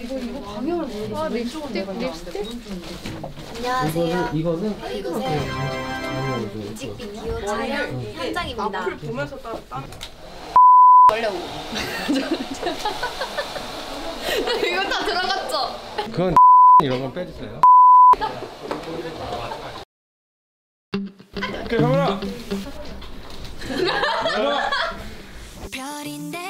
이거 이거 방향을 모르겠어. 아, 립스틱, 립스틱? 안녕하세요. 이거는 이거는 뮤직 비디오 촬영 현장입니다. 앞을 보면서 따 원래 이거 다 들어갔죠? 그건 이런 건 빼주세요. 그 형아. 어린데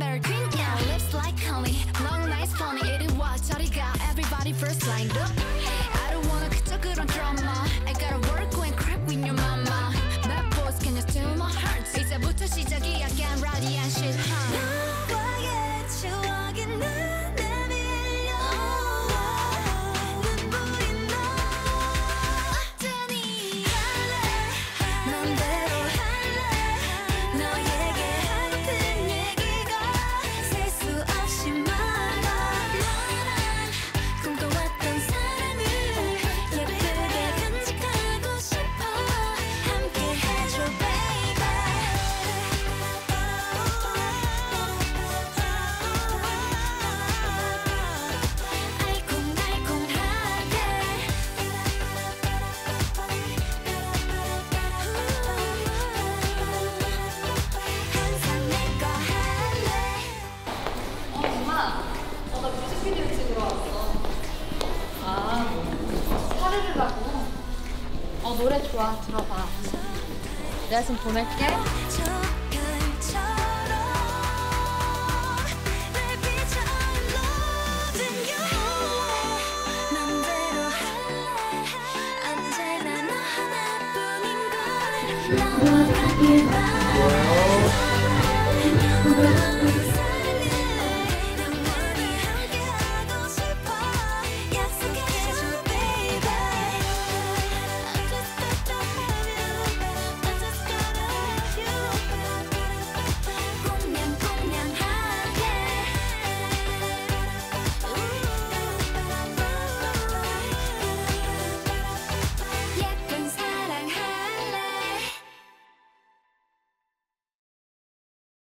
There. 어 노래 좋아. 들어봐. 내가 지금 보낼게. 너 하나뿐인 걸